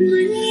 Money.